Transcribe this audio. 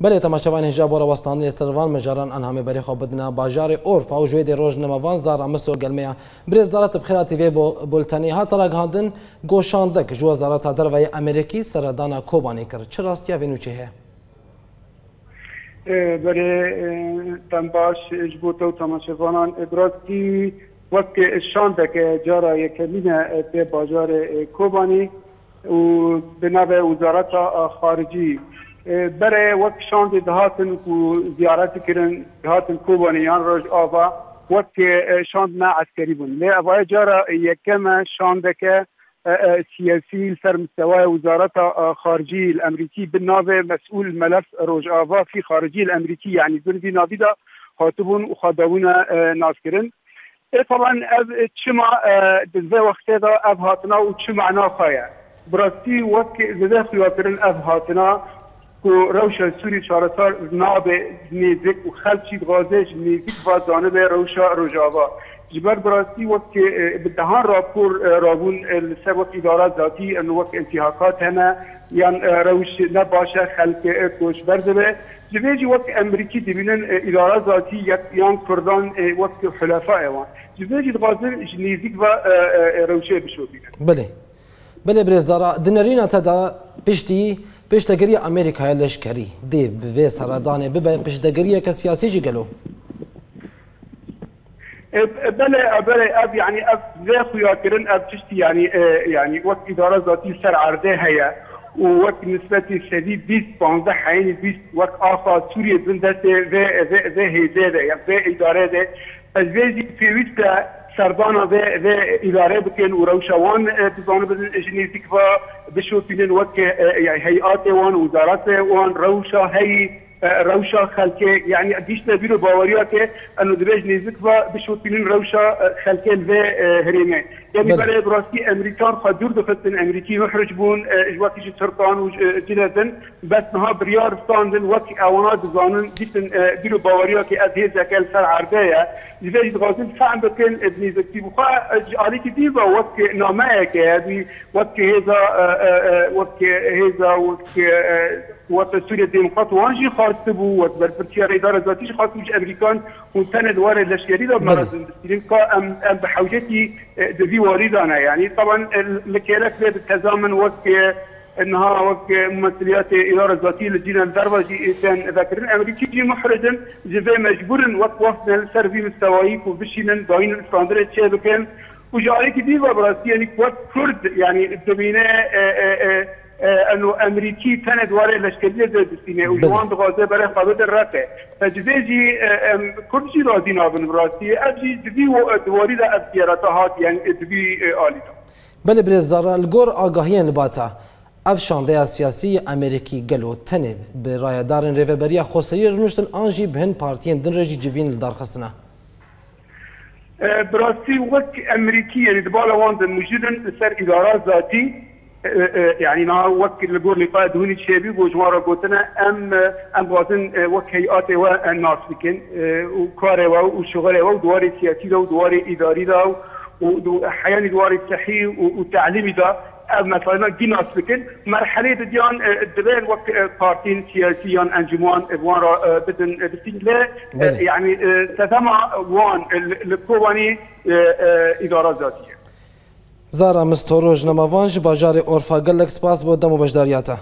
بله تماشاوان هجاب و روستانی سروان مجاران آنها میبری خواب بدنا باجار اورف او جوید روز نموان زار امسو گلمیا بری زارت بخیرا تیوی بولتانی ها ترگ هاندن گوشاندک جو زارت دروی امریکی سردانا کوبانی کر چه راستیا وینوچه هه؟ بری تنباش اجبوت و تماشاوانان ابراز کی وقت شاندک جارا یکمین تی باجار کوبانی و بنابه وزارت خارجی برای وقت شاند دهاتن و زیارت کردن دهاتن کوبانیان روش آبا. وقت شاند نه عسکری بون. لی اوای جارا یکم شانده که سیاسی سر مستوى وزارة خارجية الأمريكي بالنابة مسؤول ملف روجافا في خارجية الأمريكي يعني ذنبي نابدا خاطبون وخاطبون ناسكرن طبعا تشمع دزي وقت هذا أب هاتنا وتشمع ناخايا براسي وقت زده خياترن أب هاتنا کو روشا سوری چارسار ناب نزدیک و خلچی غازش نزدیک و جانب روشا روجاوا جبر براستی وقت بدهان راپور رابون سبب اداره ذاتی ان وقت انتهاکات هنا یان روش نباشه خلق کوش برده جبهجی وقت امریکی دبینن اداره ذاتی یان کردان وقت حلفاء وان جبهجی غازل نزدیک و روشه بشو بینن بله. بله برزدارا دنرین تدا پشتی پشتگیری امریکای لشکری؟ دی به سرادان به پشتگیری که سیاسی جی گلو؟ بله بله اب يعني اب زي خياكرن اب تشتي يعني يعني وقت اداره ذاتي سر عرضه هي ووقت نسبة شديد بيس 15 حين بيس وقت آخر سوريا زندت في في في هيدا يعني في إدارة ده. از في وقت سردانا و و اداره بکن و روشوان بزانه بزن جنیزیک و بشوفینن وک يعني هيئات وان وزارات وان روشا هي روشا خلکه. یعنی دیش نبیر باوریا که انو دبیج نزدیک و بشوتینین روشا خلکه و هریمه. یعنی برای براستی امریکان خود دور دفتن امریکی محرج بون اجواتی جی ترکان و جلدن بس نها بریار ستاندن وقتی اوانا دزانن دیتن بیر باوریا که از هیزا کل سر یا دبیج دغازن فهم بکن ابن زکی بخوا. علی که دیبا وقت نامه که یعنی وقت هیزا وقت هیزا وقت وقت سوريا الديمقراط وانجي خاطبوا وتبر برتيا إدارة ذاتيش خاطبوا أمريكان. وسنة دوار الأشكالي ده مرض المسلمين أم أم بحوجتي دبي واردانا يعني. طبعا الكيلك بالتزامن وقت انها وقت ممثليات إدارة ذاتية للدين الدربة. كان ذاكرين أمريكي جي محرجا جزي مجبور وقت وصلنا سرفي مستوايك وبشينا باين الاسكندريه تشابكن وجاريك دي براسي يعني وقت كرد يعني دبينا انه امریکی تند واره لشکری دستینه. و جوان دغازه برای خودت رته فجبه جی کردجی را دین آبن براستی؟ اجی دوی و دواری را ابتیارات هات یعنی دوی آلی دا بله برزدار الگور آگاهی نباتا. اف شانده سیاسی امریکی گلو تنه به رایدارن ریوبریا خوصری رنشتن آنجی بهن پارتین دن رجی جوین لدارخستنه براستی وقت امریکی یعنی دبال وان دن مجدن سر اداره ذاتی يعني نا وك الجور لقاء دهوني شابي وجوارا قوتنا أم ام بازن وك هيئات و الناس بكن وكاره وشغله ودوار سياسي ده ودوار إداري ده وحيان دوار صحي وتعليمي ده مثلا دي ناس بكن مرحلة ديان دبل وك بارتين سياسيان انجمان وان بدن بسين لا يعني تسمع وان الكواني ادارات ذاتية. زارا مستوروژ نماوان ji bajarê Orfa gelek spas bo dem û bejdariya te.